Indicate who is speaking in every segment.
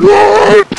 Speaker 1: God!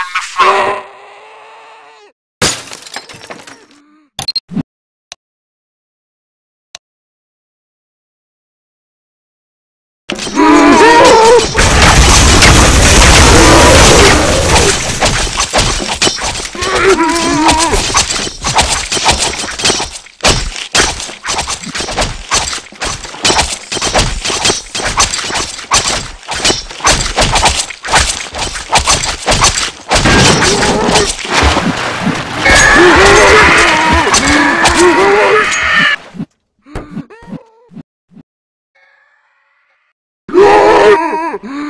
Speaker 2: on the front.
Speaker 1: Oh! Oh!